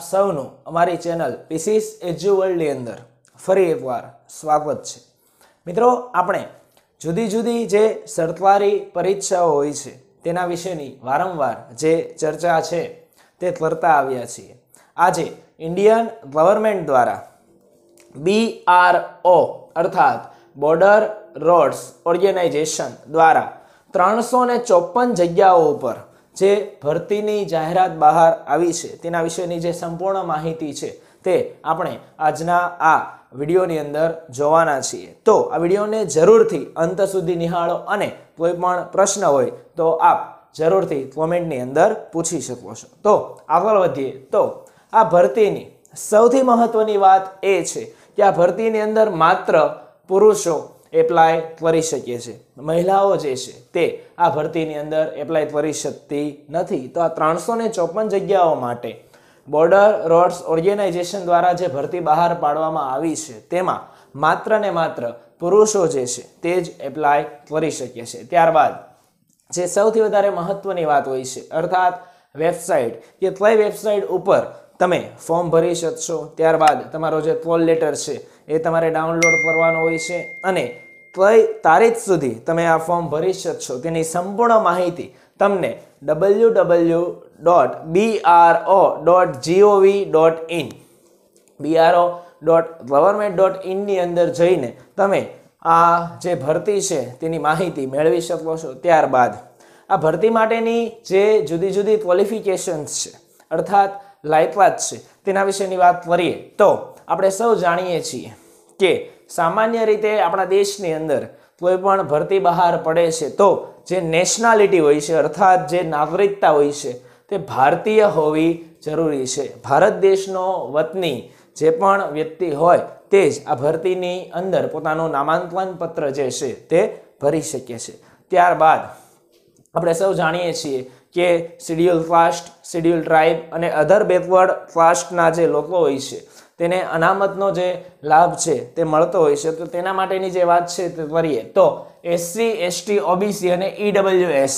આપ સૌનું અમારી ચેનલ પીસીસ એજ્યુ અંદર ફરી એકવાર સ્વાગત છે. મિત્રો, આપણે જુદી જુદી જે સરકારી પરીક્ષાઓ હોય છે, તેના વિશેની વારંવાર જે ચર્ચા છે, તે કરતા આવ્યા છીએ. આજે ઇન્ડિયન ગવર્મેન્ટ દ્વારા બી આર ઓ અર્થાત બોર્ડર રોડ્સ ઓર્ગેનાઇઝેશન દ્વારા ત્રણસો ને ચોપન જગ્યાઓ ઉપર જે ભરતીની જાહેરાત બહાર આવી છે, તેના વિશેની જે સંપૂર્ણ માહિતી છે, તે આપણે આજના આ વિડીયોની અંદર જોવાના છીએ. તો આ વિડીયોને જરૂરથી અંત સુધી નિહાળો અને કોઈ પણ પ્રશ્ન હોય તો આપ જરૂરથી કોમેન્ટની અંદર પૂછી શકો છો. તો આગળ વધીએ. તો આ ભરતીની સૌથી મહત્વની વાત એ છે કે આ ભરતીની અંદર માત્ર પુરુષો એપ્લાય કરી શકે છે મહિલાઓ જે છે, તે આ ભરતીની અંદર એપ્લાય કરી શકતી નથી. તો આ ત્રણસો ને ચોપન જગ્યાઓ માટે બોર્ડર રોડ્સ ઓર્ગેનાઇઝેશન દ્વારા જે ભરતી બહાર પાડવામાં આવી છે, તેમાં માત્ર ને માત્ર પુરુષો જે છે, તે જ એપ્લાય કરી શકે છે ત્યારબાદ જે સૌથી વધારે મહત્વની વાત હોય છે, અર્થાત વેબસાઇટ કે કઈ વેબસાઇટ ઉપર તમે ફોર્મ ભરી શકશો. ત્યારબાદ તમારો જે કોલ લેટર છે, એ તમારે ડાઉનલોડ કરવાનો હોય છે અને તારીખ સુધી તમે આ ફોર્મ ભરી શકશો. તેની સંપૂર્ણ માહિતી તમને W W dot B R O dot GOV dot in BRO dot government dot ઇનની અંદર જઈને તમે આ જે ભરતી છે, તેની માહિતી મેળવી શકો છો. ત્યારબાદ આ ભરતી માટેની જે જુદી જુદી ક્વોલિફિકેશન્સ છે, અર્થાત લાયકાત છે. તેના વિશેની વાત કરીએ તો આપણે સૌ જાણીએ છીએ કે સામાન્ય રીતે આપણા દેશની અંદર કોઈ પણ ભરતી બહાર પડે છે તો જે નેશનાલિટી હોય છે, અર્થાત જે નાગરિકતા હોય છે, તે ભારતીય હોવી જરૂરી છે. ભારત દેશનો વતની જે પણ વ્યક્તિ હોય તે જ આ ભરતીની અંદર પોતાનું નામાંકન પત્ર જે છે તે ભરી શકે છે. ત્યારબાદ આપણે સૌ જાણીએ છીએ કે શિડ્યુલ કાસ્ટ, શિડ્યુલ ટ્રાઇબ અને અધર બેકવર્ડ કાસ્ટના જે લોકો હોય છે, તેને અનામતનો જે લાભ છે તે મળતો હોય છે. તો તેના માટેની જે વાત છે તે કરીએ તો એસસી એસટી ઓબીસી અને ઈડબ્લ્યુએસ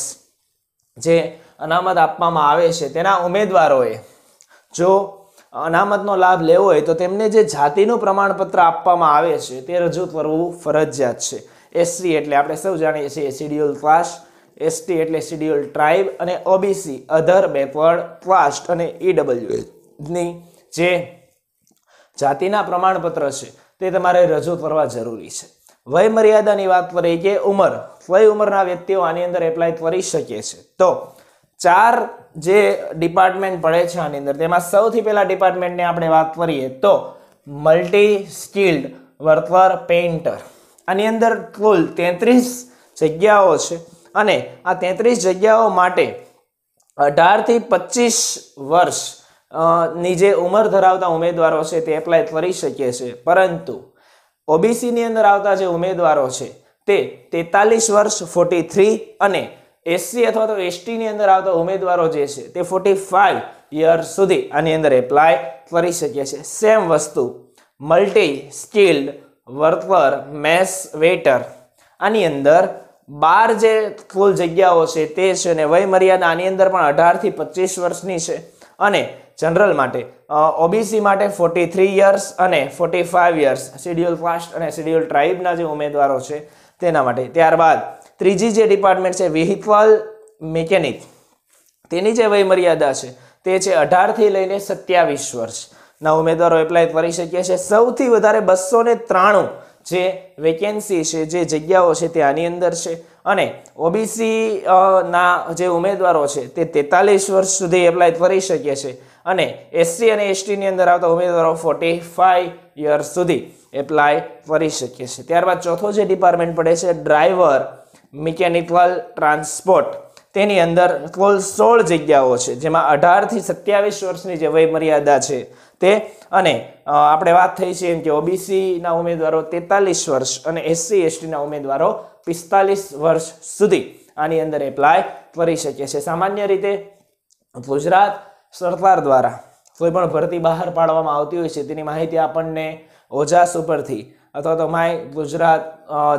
જે અનામત આપવામાં આવે છે તેના ઉમેદવારોએ જો અનામતનો લાભ લેવો હોય તો તેમને જે જાતિનું પ્રમાણપત્ર આપવામાં આવે છે તે રજૂ કરવું ફરજિયાત છે. એસસી એટલે આપણે સૌ જાણીએ છીએ શિડ્યુલ ક્લાસ એસટી એટલે શિડ્યુલ ટ્રાઇબ અને ઓબીસી અધર બેકવર્ડ કાસ્ટ અને ઈડબ્લ્યુ ની જે જાતિના પ્રમાણપત્ર છે, તે તમારે રજૂ કરવા જરૂરી છે. વય મર્યાદાની વાત કરીએ કે ઉંમર. વય ઉંમરના વ્યક્તિઓ આની અંદર એપ્લાય કરી શકે છે. તો ચાર જે ડિપાર્ટમેન્ટ પડે છે આની અંદર, તેમાં સૌથી પહેલા ડિપાર્ટમેન્ટની આપણે વાત કરીએ તો મલ્ટી સ્કિલ્ડ વર્કર પેઇન્ટર આની અંદર કુલ તેત્રીસ જગ્યાઓ છે. અને આ તેત્રીસ જગ્યાઓ માટે અઢારથી પચીસ વર્ષની જે ઉંમર ધરાવતા ઉમેદવારો છે તે એપ્લાય કરી શકે છે. પરંતુ ઓબીસીની અંદર આવતા જે ઉમેદવારો છે તે તેતાલીસ વર્ષ ફોર્ટી થ્રી અને એસસી અથવા તો એસટીની અંદર આવતા ઉમેદવારો જે છે તે ફોર્ટી ફાઇવ યર્સ સુધી આની અંદર એપ્લાય કરી શકે છે. સેમ વસ્તુ multi skilled worker mess waiter આની અંદર બાર જે કુલ જગ્યાઓ છે તે છે અને વય મર્યાદા આની અંદર પણ અઢારથી પચીસ વર્ષની છે. અને જનરલ માટે ઓબીસી માટે ફોર્ટી થ્રી યર્સ અને forty five years schedule caste અને શેડ્યુલ ટ્રાઇબના જે ઉમેદવારો છે તેના માટે. ત્યારબાદ, ત્રીજી જે ડિપાર્ટમેન્ટ છે વ્હીકલ મિકેનિક તેની જે વય મર્યાદા છે, તે છે અઢારથી લઈને સત્યાવીસ વર્ષના ઉમેદવારો એપ્લાય કરી શકીએ છે સૌથી વધારે બસો ને ત્રાણું જે વેકેન્સી છે, જે જગ્યાઓ છે તે આની અંદર છે. અને ઓબીસી ના જે ઉમેદવારો છે, તે તેતાલીસ વર્ષ સુધી એપ્લાય કરી શકે છે. અને એસસી અને એસટીની અંદર આવતા ઉમેદવારો ફોર્ટી ફાઈવ યર્સ સુધી એપ્લાય કરી શકે છે. ત્યારબાદ ચોથો જે ડિપાર્ટમેન્ટ પડે છે ડ્રાઈવર મિકેનિકલ ટ્રાન્સપોર્ટ તેની અંદર કુલ સોળ જગ્યાઓ છે, જેમાં અઢારથી સત્યાવીસ વર્ષની જે વયમર્યાદા છે તે અને આપણે વાત થઈ છે એમ કે ઓબીસીના ઉમેદવારો તેતાલીસ વર્ષ અને એસસી, એસટીના ઉમેદવારો પિસ્તાલીસ વર્ષ સુધી આની અંદર એપ્લાય કરી શકે છે. સામાન્ય રીતે ગુજરાત સરકાર દ્વારા કોઈ પણ ભરતી બહાર પાડવામાં આવતી હોય છે, તેની માહિતી આપણને ઓજાસ ઉપરથી અથવા તો માય ગુજરાત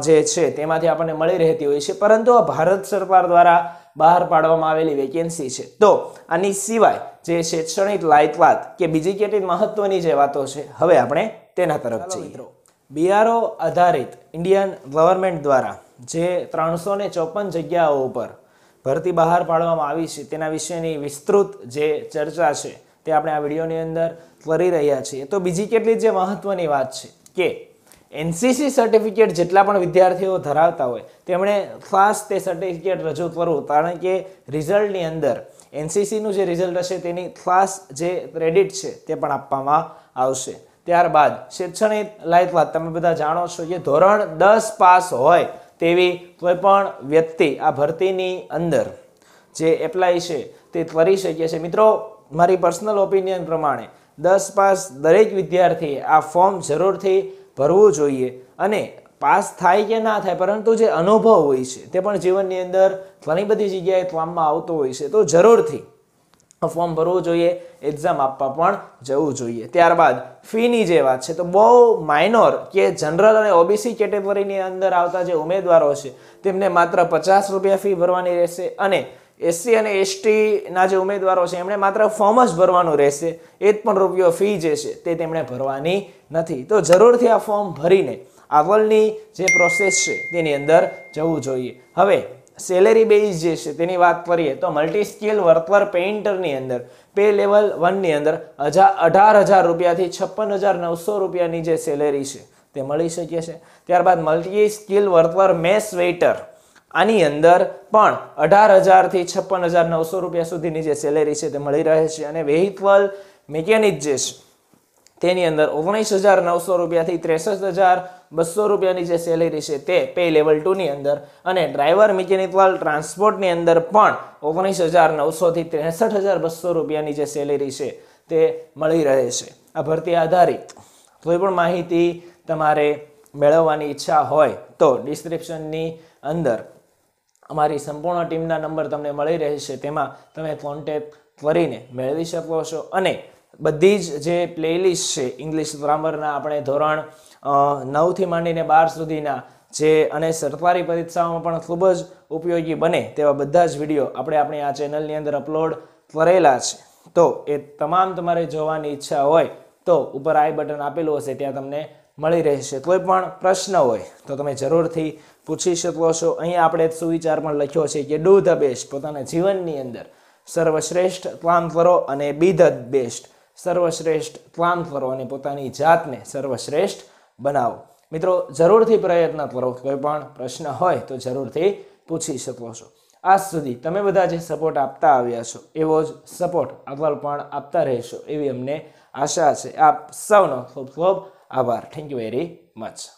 જે છે તેમાંથી આપણને મળી રહેતી હોય છે. પરંતુ ભારત સરકાર દ્વારા બહાર પાડવામાં આવેલી વેકેન્સી છે. તો આની સિવાય જે શૈક્ષણિક લાયકાત કે બીજી કેટલી મહત્વની જે વાતો છે હવે આપણે તેના તરફ જઈએ. બીઆરઓ આધારિત ઇન્ડિયન ગવર્મેન્ટ દ્વારા જે ત્રણસો ને ચોપન જગ્યાઓ ઉપર ભરતી બહાર પાડવામાં આવી છે તેના વિશેની વિસ્તૃત જે ચર્ચા છે તે આપણે આ વિડીયોની અંદર કરી રહ્યા છીએ. તો બીજી કેટલી જે મહત્વની વાત છે કે એનસીસી સર્ટિફિકેટ જેટલા પણ વિદ્યાર્થીઓ ધરાવતા હોય, તેમણે ખાસ તે સર્ટિફિકેટ રજૂ કરવું. કારણ કે રિઝલ્ટની અંદર એનસીસીનું જે રિઝલ્ટ હશે તેની ખાસ જે ક્રેડિટ છે તે પણ આપવામાં આવશે. ત્યારબાદ શૈક્ષણિક લાયકાત, તમે બધા જાણો છો કે ધોરણ દસ પાસ હોય તેવી કોઈ પણ વ્યક્તિ આ ભરતીની અંદર જે એપ્લાય છે તે કરી શકે છે. મિત્રો, મારી પર્સનલ ઓપિનિયન પ્રમાણે દસ પાસ દરેક વિદ્યાર્થીએ આ ફોર્મ જરૂરથી ભરવું જોઈએ. અને પાસ થાય કે ના થાય, પરંતુ જે અનુભવ હોય છે, તે પણ જીવનની અંદર ઘણી બધી જગ્યાએ ફોર્મમાં આવતો હોય છે. તો જરૂરથી ફોર્મ ભરવું જોઈએ, એક્ઝામ આપવા પણ જવું જોઈએ. ત્યારબાદ ફીની જે વાત છે, તો બહુ માઇનોર કે જનરલ અને ઓબીસી કેટેગરીની અંદર આવતા જે ઉમેદવારો છે, તેમને માત્ર પચાસ રૂપિયા ફી ભરવાની રહેશે અને એસસી અને એસટીના જે ઉમેદવારો છે, એમણે માત્ર ફોર્મ જ ભરવાનું રહેશે. એ જ પણ રૂપિયો ફી જે છે, તે તેમણે ભરવાની નથી. તો જરૂરથી આ ફોર્મ ભરીને આગળની જે પ્રોસેસ છે, તેની અંદર જવું જોઈએ. હવે સેલેરી બેઝ જે છે, તેની વાત કરીએ તો મલ્ટી સ્કિલ વર્કર પેઇન્ટરની અંદર પે લેવલ વનની અંદર હજાર અઢાર હજાર રૂપિયાથી છપ્પન હજાર નવસો રૂપિયાની જે સેલેરી છે, તે મળી શકે છે. ત્યારબાદ multi skill worker mess waiter આની અંદર પણ અઢાર હજારથી છપ્પન હજાર નવસો રૂપિયા સુધીની જે સેલેરી છે તે મળી રહે છે અને વેહિકલ મિકેનિક જે છે, તેની અંદર ઓગણીસ હજાર નવસો રૂપિયાથી ત્રેસઠ હજાર બસો રૂપિયાની જે સેલેરી છે તે પે લેવલ ટુની અંદર અને ડ્રાઈવર મિકેનિકલ ટ્રાન્સપોર્ટની અંદર પણ ઓગણીસ હજાર નવસોથી ત્રેસઠ હજાર બસો રૂપિયાની જે સેલેરી છે તે મળી રહે છે. આ ભરતી આધારિત કોઈ પણ માહિતી તમારે મેળવવાની ઈચ્છા હોય તો ડિસ્ક્રિપ્શનની અંદર અમારી સંપૂર્ણ ટીમના નંબર તમને મળી રહેશે. તેમાં તમે કોન્ટેક્ટ કરીને મેળવી શકો છો. અને બધી જ જે પ્લેલિસ્ટ છે ઇંગ્લિશ ગ્રામરના આપણે ધોરણ નવથી માંડીને બાર સુધીના જે અને સરકારી પરીક્ષાઓમાં પણ ખૂબ જ ઉપયોગી બને તેવા બધા જ વીડિયો આપણે આપણી આ ચેનલની અંદર અપલોડ કરેલા છે. તો એ તમામ તમારે જોવાની ઈચ્છા હોય તો ઉપર આઈ બટન આપેલું હશે, ત્યાં તમને મળી રહેશે. કોઈ પણ પ્રશ્ન હોય તો તમે જરૂરથી પૂછી શકો છો. અહીંયા આપણે સુવિચાર પણ લખ્યો છે કે ડૂ ધ બેસ્ટ, પોતાના જીવનની અંદર સર્વશ્રેષ્ઠ કામ કરો અને બી ધ બેસ્ટ. સર્વશ્રેષ્ઠ કામ કરો અને પોતાની જાતને સર્વશ્રેષ્ઠ બનાવો. મિત્રો, જરૂરથી પ્રયત્ન કરો. કોઈ પણ પ્રશ્ન હોય તો જરૂરથી પૂછી શકો છો. આજ સુધી તમે બધા જે સપોર્ટ આપતા આવ્યા છો, એવો જ સપોર્ટ આગળ પણ આપતા રહેશો એવી અમને આશા છે. આપ સૌનો ખૂબ ખૂબ Our, Thank you very much.